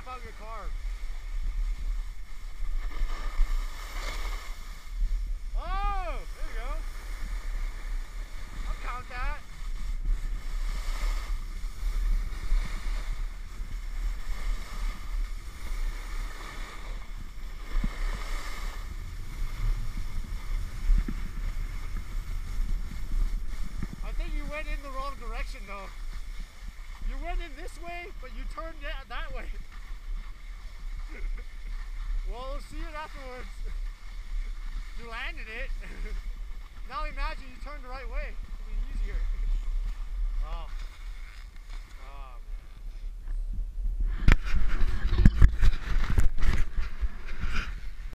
hop out of your car. Oh, i think you went in the wrong direction though. You went in this way, but you turned that, that way see it afterwards. you landed it. now imagine you turned the right way. It'd be easier.